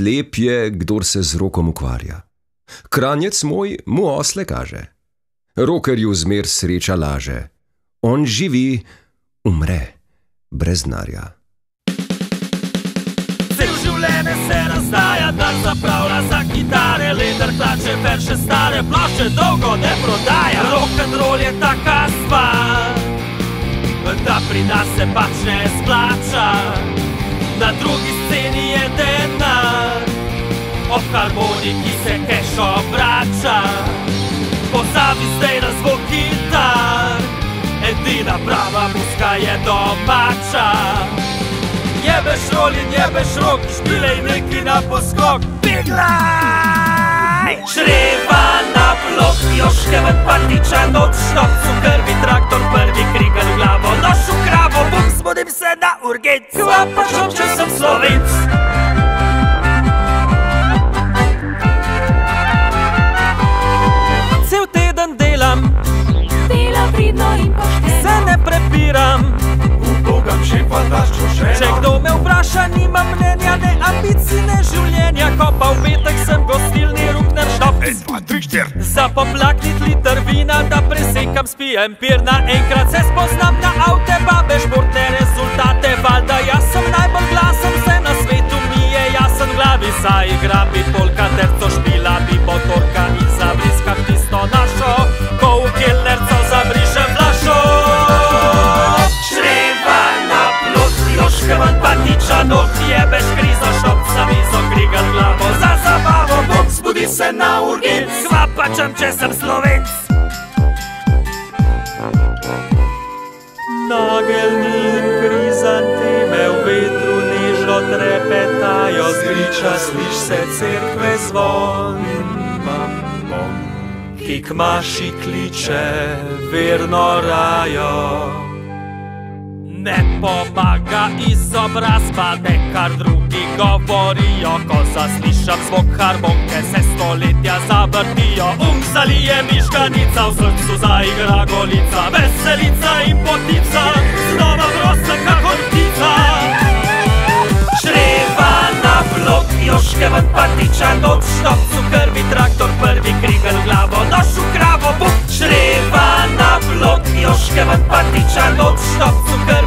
slep je, kdor se z rokom ukvarja. Kranjec moj mu osle kaže. Rokerju zmer sreča laže. On živi, umre, brez narja. Cel življenje se razdaja, da zapravlja za kitare, leder hlače, verše stare, plošče dolgo ne prodaja. Rock and roll je taka stvar, da pri nas se pač ne splača. Pozabi zdaj na zvok kitar, edina prava muska je domača. Jebeš rol in jebeš rok, špilej neki na poskok, piglaj! Čreva na blok, joške ven partiča, noč šnoc, v krvi traktor, prvi krigal v glavo, nož v kravo, bum, zbudim se na urgenc, kvapa čom, če sem slovenc. Če čošeno kdo me vpraša, nimam mnenja, ne ambicij, ne življenja, ko pa v petek sem gostilni rukner štop. En, dva, tri, štir Za poplaknit liter vina, da presekam spijem pir. Naenkrat se spoznam na avte, babe, športne rezultate. Valjda jaz sem najbolj glasen, patiča not Jebeš krizo, šop za mizo, krigal glavo Za zabavo, bom zbudi se na urgenc. Kvapačem, če sem slovenc. Nageljni krizanteme v vetru nežno trepetajo. Zgriča sliš se cerkve zvon. Bam, bom. Ki k maši kliče verno rajo Ne pomaga izobrazba, ne kar drugi govorijo. Ko zaslišam zvok harmonke, se stoletja zavrtijo. Um zalije miškanica, v srcu zaigra golica. Veselica in potica, znova prosta kakor ptica. Čreva na blok, joške ven patiča Noč štop, v krvi traktor, prvi krigal v glavo Nož v kravo, buk Čreva na blok, joške ven patiča Noč štop, v krvi